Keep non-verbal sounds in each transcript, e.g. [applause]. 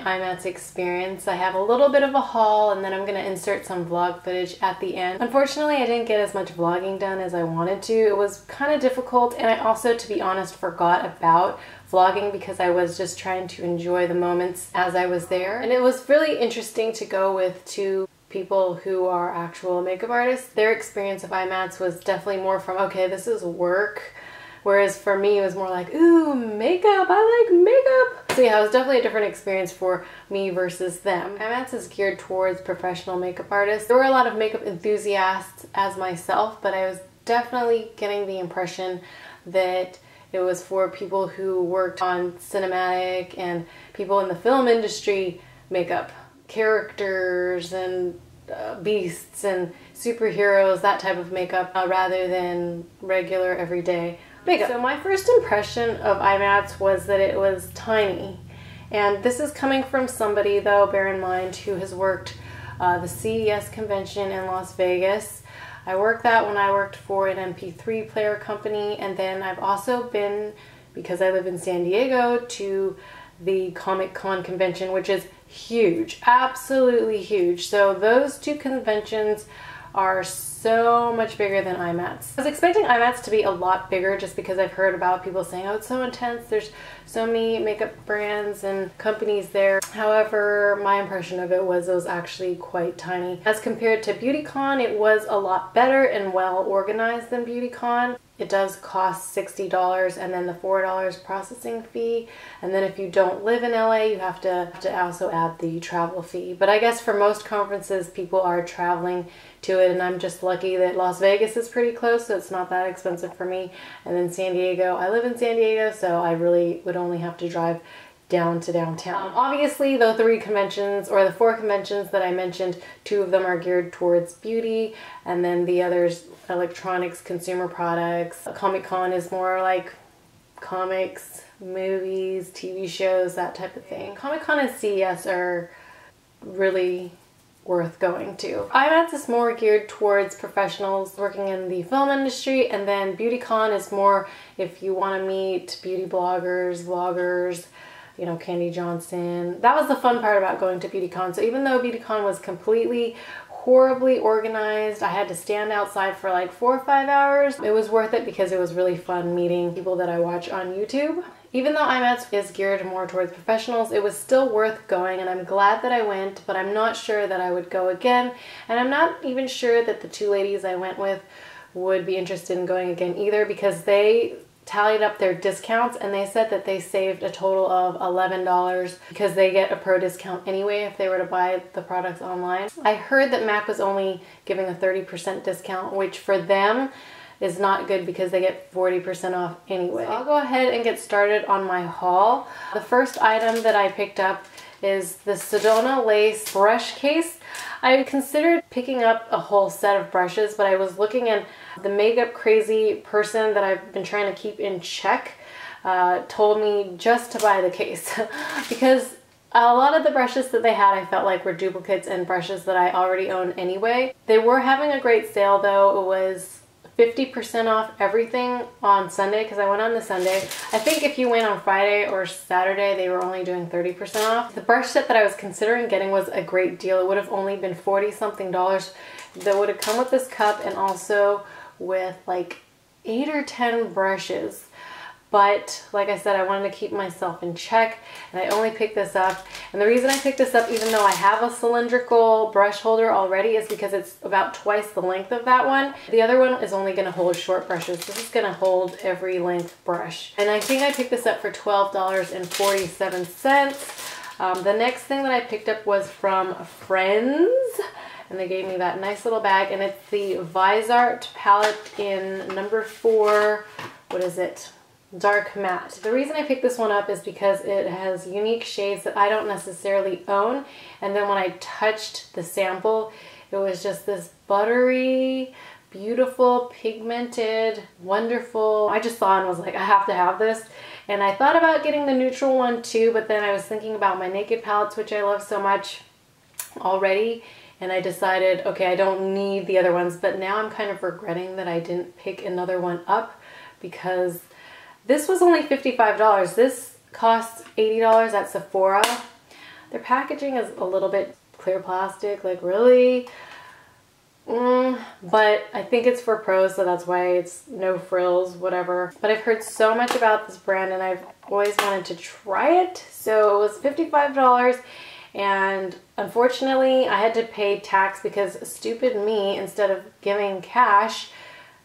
IMATS experience. I have a little bit of a haul and then I'm going to insert some vlog footage at the end. Unfortunately, I didn't get as much vlogging done as I wanted to. It was kind of difficult and I also, to be honest, forgot about vlogging because I was just trying to enjoy the moments as I was there. And it was really interesting to go with two people who are actual makeup artists. Their experience of IMATS was definitely more from, okay, this is work. Whereas for me, it was more like, ooh, makeup, I like makeup. So yeah, it was definitely a different experience for me versus them. IMATS is geared towards professional makeup artists. There were a lot of makeup enthusiasts as myself, but I was definitely getting the impression that it was for people who worked on cinematic and people in the film industry makeup, characters and uh, beasts and superheroes, that type of makeup, uh, rather than regular everyday So my first impression of IMATS was that it was tiny. And this is coming from somebody, though, bear in mind, who has worked uh, the CES convention in Las Vegas I worked that when I worked for an MP3 player company, and then I've also been, because I live in San Diego, to the Comic Con convention, which is huge, absolutely huge. So those two conventions are much bigger than IMATS. I was expecting IMATS to be a lot bigger just because I've heard about people saying, oh, it's so intense. There's so many makeup brands and companies there. However, my impression of it was it was actually quite tiny. As compared to BeautyCon, it was a lot better and well organized than BeautyCon. It does cost $60 and then the $4 processing fee. And then if you don't live in LA, you have to, have to also add the travel fee. But I guess for most conferences, people are traveling to it and I'm just lucky that Las Vegas is pretty close so it's not that expensive for me and then San Diego I live in San Diego so I really would only have to drive down to downtown. Um, Obviously, the three conventions or the four conventions that I mentioned, two of them are geared towards beauty, and then the others electronics, consumer products. Comic Con is more like comics, movies, TV shows, that type of thing. Comic Con and CES are really worth going to. IMATS is more geared towards professionals working in the film industry and then BeautyCon is more if you want to meet beauty bloggers, vloggers, you know, Candy Johnson. That was the fun part about going to BeautyCon. So even though BeautyCon was completely horribly organized. I had to stand outside for like four or five hours. It was worth it because it was really fun meeting people that I watch on YouTube. Even though IMATS is geared more towards professionals, it was still worth going and I'm glad that I went, but I'm not sure that I would go again. And I'm not even sure that the two ladies I went with would be interested in going again either because they tallied up their discounts and they said that they saved a total of $11 because they get a pro discount anyway if they were to buy the products online. I heard that MAC was only giving a 30% discount, which for them is not good because they get 40% off anyway. So I'll go ahead and get started on my haul. The first item that I picked up is the Sedona Lace brush case. I considered picking up a whole set of brushes, but I was looking and the makeup crazy person that I've been trying to keep in check uh, told me just to buy the case [laughs] because a lot of the brushes that they had I felt like were duplicates and brushes that I already own anyway. They were having a great sale though. It was 50% off everything on Sunday because I went on the Sunday. I think if you went on Friday or Saturday, they were only doing 30% off. The brush set that I was considering getting was a great deal. It would have only been 40 something dollars. That would have come with this cup and also with like eight or 10 brushes. But like I said, I wanted to keep myself in check and I only picked this up. And the reason I picked this up, even though I have a cylindrical brush holder already, is because it's about twice the length of that one. The other one is only gonna hold short brushes. This is gonna hold every length brush. And I think I picked this up for $12.47. Um, the next thing that I picked up was from Frends and they gave me that nice little bag and it's the Viseart palette in number four, what is it? Dark matte. The reason I picked this one up is because it has unique shades that I don't necessarily own. And then when I touched the sample, it was just this buttery, beautiful, pigmented, wonderful. I just saw and was like, I have to have this. And I thought about getting the neutral one too, but then I was thinking about my Naked palettes, which I love so much already. And I decided, okay, I don't need the other ones, but now I'm kind of regretting that I didn't pick another one up because this was only $55. This costs $80 at Sephora. Their packaging is a little bit clear plastic, like really? Mm, but I think it's for pros, so that's why it's no frills, whatever. But I've heard so much about this brand and I've always wanted to try it. So it was $55 and unfortunately I had to pay tax because stupid me, instead of giving cash,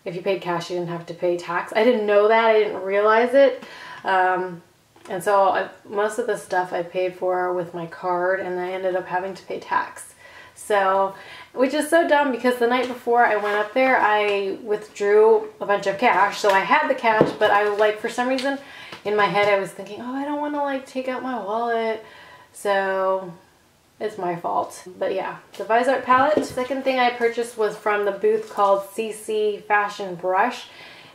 if you paid cash you didn't have to pay tax. I didn't know that, I didn't realize it. Um, and so I, most of the stuff I paid for with my card and I ended up having to pay tax. So, which is so dumb because the night before I went up there, I withdrew a bunch of cash. So I had the cash, but I like, for some reason in my head, I was thinking, oh, I don't want to like take out my wallet. So it's my fault. But yeah, the Viseart palette. Second thing I purchased was from the booth called Cici Fashion Brush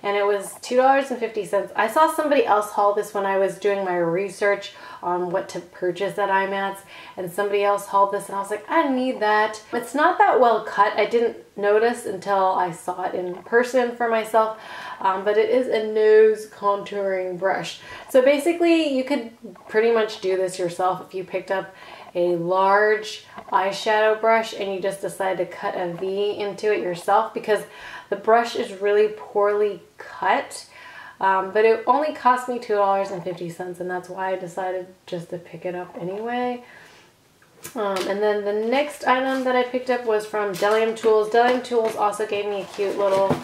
and it was $2.50. I saw somebody else haul this when I was doing my research on what to purchase at IMATS and somebody else hauled this and I was like, I need that. It's not that well cut. I didn't notice until I saw it in person for myself, um, but it is a nose contouring brush. So basically you could pretty much do this yourself if you picked up a large eyeshadow brush and you just decide to cut a V into it yourself because the brush is really poorly cut. Um, but it only cost me $2.50 and that's why I decided just to pick it up anyway. Um, and then the next item that I picked up was from Delium Tools. Delium Tools also gave me a cute little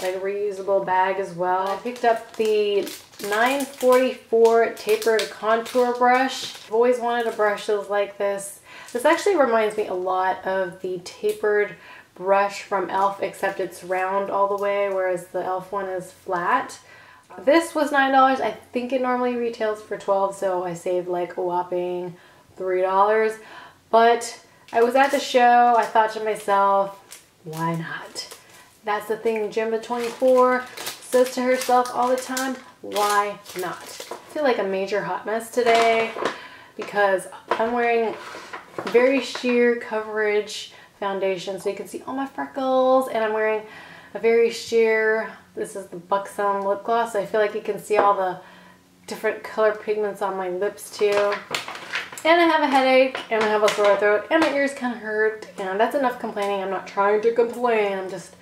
like reusable bag as well. I picked up the 944 tapered contour brush. I've always wanted a brush that was like this. This actually reminds me a lot of the tapered brush from e.l.f. except it's round all the way whereas the e.l.f. one is flat. This was $9. I think it normally retails for 12 so I saved like a whopping $3. But I was at the show, I thought to myself, why not? That's the thing Gymba24 says to herself all the time, why not? I feel like a major hot mess today because I'm wearing very sheer coverage foundation so you can see all my freckles and I'm wearing a very sheer, this is the Buxom lip gloss I feel like you can see all the different color pigments on my lips too. And I have a headache and I have a sore throat and my ears kind of hurt and that's enough complaining. I'm not trying to complain. I'm just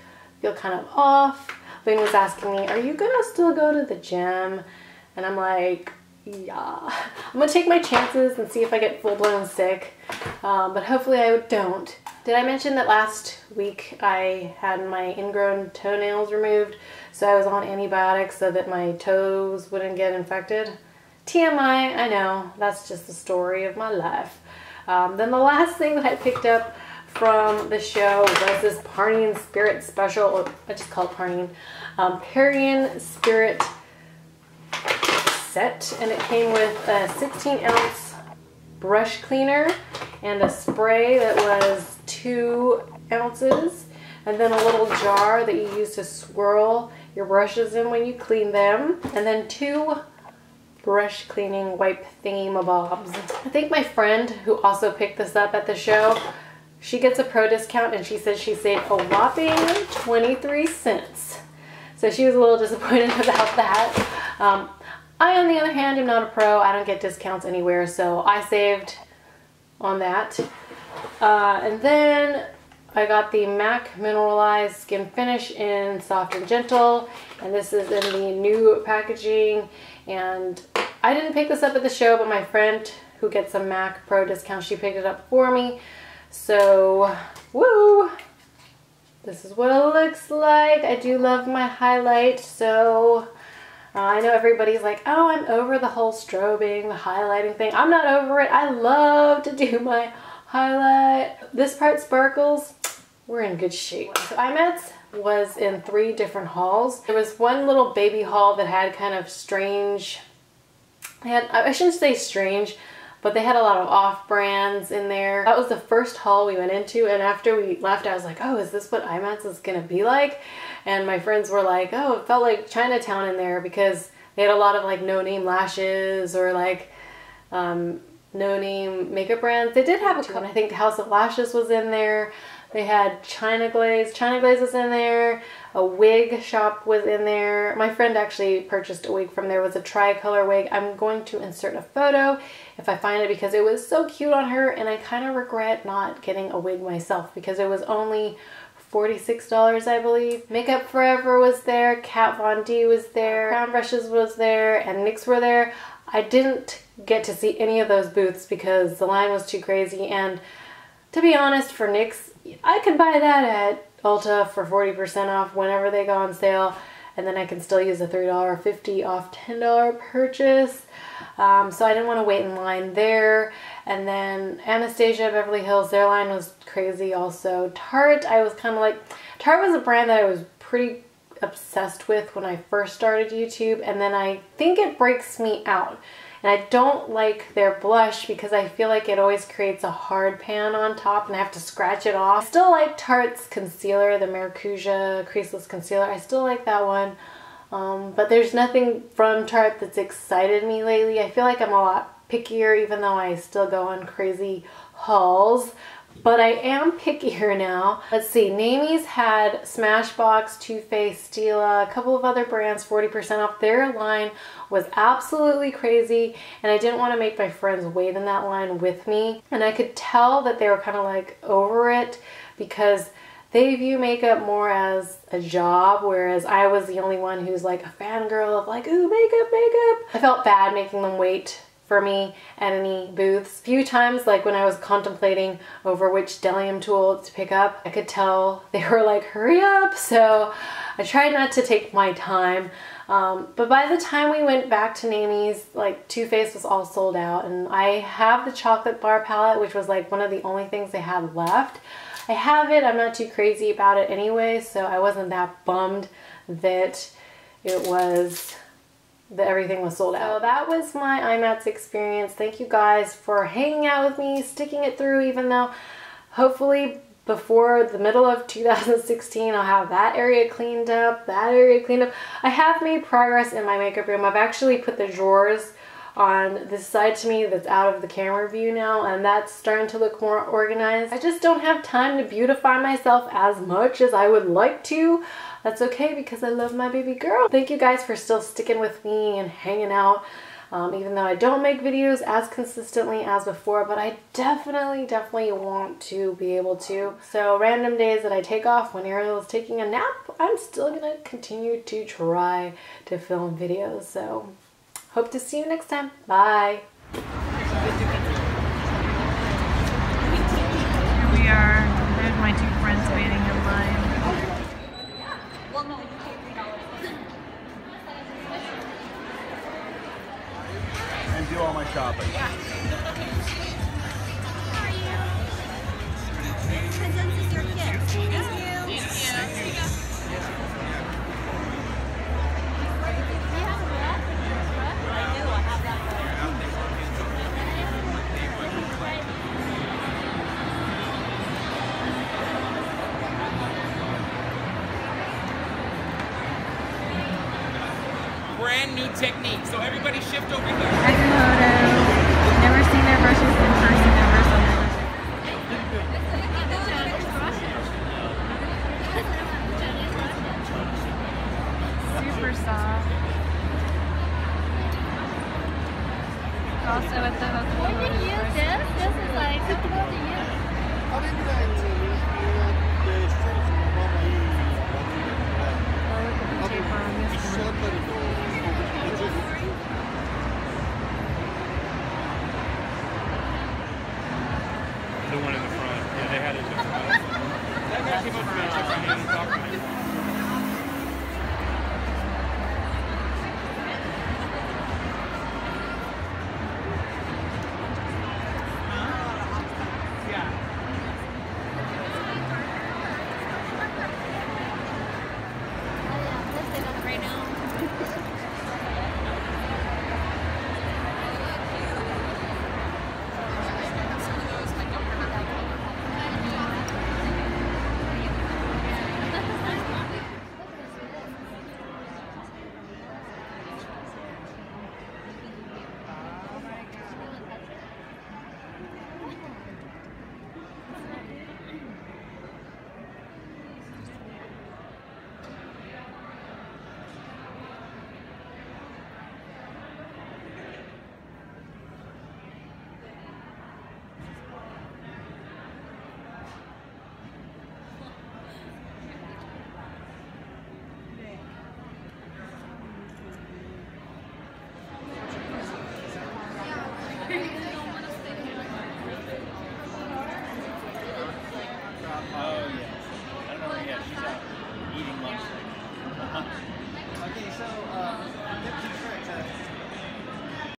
feel kind of off. Wayne was asking me, are you gonna still go to the gym? And I'm like, yeah. [laughs] I'm gonna take my chances and see if I get full-blown sick. Um, but hopefully I don't. Did I mention that last week I had my ingrown toenails removed? So I was on antibiotics so that my toes wouldn't get infected. TMI, I know, that's just the story of my life. Um, then the last thing that I picked up from the show was this Parnian Spirit Special, or I just call it Parnian, um, Parian Spirit set. And it came with a 16 ounce brush cleaner and a spray that was two ounces and then a little jar that you use to swirl your brushes in when you clean them and then two brush cleaning wipe thingy mabobs. I think my friend who also picked this up at the show, she gets a pro discount and she says she saved a whopping 23 cents. So she was a little [laughs] disappointed about that. Um, I, on the other hand, am not a pro. I don't get discounts anywhere, so I saved on that. Uh, and then I got the MAC Mineralized Skin Finish in Soft and Gentle, and this is in the new packaging. And I didn't pick this up at the show, but my friend who gets a MAC Pro discount, she picked it up for me. So, woo! This is what it looks like. I do love my highlight, so uh, I know everybody's like, oh, I'm over the whole strobing, the highlighting thing. I'm not over it. I love to do my highlight. This part sparkles. We're in good shape. So IMATS was in three different halls. There was one little baby hall that had kind of strange, had, I shouldn't say strange, but they had a lot of off brands in there. That was the first haul we went into and after we left I was like, oh, is this what IMATS is gonna be like? And my friends were like, oh, it felt like Chinatown in there because they had a lot of like no-name lashes or like um, no-name makeup brands. They did have a couple, I think House of Lashes was in there. They had China Glaze. China Glaze was in there. A wig shop was in there. My friend actually purchased a wig from there. It was a tricolor wig. I'm going to insert a photo if I find it because it was so cute on her and I kind of regret not getting a wig myself because it was only $46 I believe. Makeup Forever was there, Kat Von D was there, Crown Brushes was there, and NYX were there. I didn't get to see any of those booths because the line was too crazy and to be honest for NYX I could buy that at Ulta for 40% off whenever they go on sale and then I can still use a $3.50 off $10 purchase. Um, so I didn't want to wait in line there. And then Anastasia Beverly Hills, their line was crazy also. Tarte, I was kind of like, Tarte was a brand that I was pretty obsessed with when I first started YouTube and then I think it breaks me out. And I don't like their blush because I feel like it always creates a hard pan on top and I have to scratch it off. I still like Tarte's concealer, the Maracuja Creaseless Concealer. I still like that one. Um, but there's nothing from Tarte that's excited me lately. I feel like I'm a lot pickier even though I still go on crazy hauls but I am pickier now. Let's see, Naimie's had Smashbox, Too Faced, Stila, a couple of other brands 40% off. Their line was absolutely crazy and I didn't want to make my friends wait in that line with me. And I could tell that they were kind of like over it because they view makeup more as a job, whereas I was the only one who's like a fangirl of like, ooh, makeup, makeup. I felt bad making them wait for me at any booths. A few times, like when I was contemplating over which Stellium tool to pick up, I could tell they were like, hurry up. So I tried not to take my time. Um, but by the time we went back to Naimie's, like Too Faced was all sold out. And I have the chocolate bar palette, which was like one of the only things they had left. I have it, I'm not too crazy about it anyway, so I wasn't that bummed that it was that everything was sold out. So that was my IMATS experience. Thank you guys for hanging out with me, sticking it through, even though hopefully before the middle of 2016 I'll have that area cleaned up, that area cleaned up. I have made progress in my makeup room. I've actually put the drawers on this side to me that's out of the camera view now and that's starting to look more organized. I just don't have time to beautify myself as much as I would like to. That's okay because I love my baby girl. Thank you guys for still sticking with me and hanging out. Um, even though I don't make videos as consistently as before, but I definitely, definitely want to be able to. So random days that I take off when Ariel is taking a nap, I'm still gonna continue to try to film videos. So Hope to see you next time. Bye. Here we are. There's my two friends waiting in line. Shopping. brand new technique. So everybody shift over here. The one in the front. Yeah, they had it just That guy came up to me and my hand and talked to me.